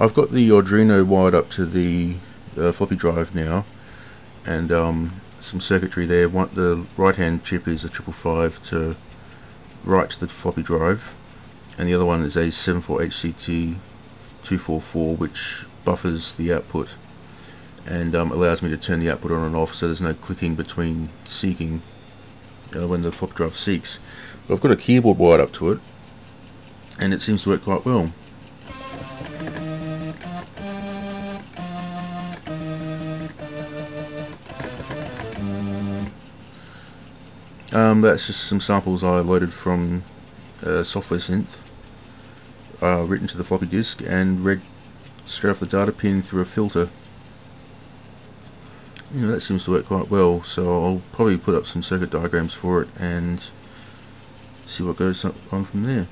I've got the Arduino wired up to the uh, floppy drive now and um, some circuitry there. One, the right hand chip is a 555 to write to the floppy drive and the other one is a 74HCT244 which buffers the output and um, allows me to turn the output on and off so there's no clicking between seeking uh, when the flop drive seeks. But I've got a keyboard wired up to it and it seems to work quite well. Um, that's just some samples I loaded from uh, software synth uh, written to the floppy disk and read straight off the data pin through a filter. You know that seems to work quite well so I'll probably put up some circuit diagrams for it and see what goes on from there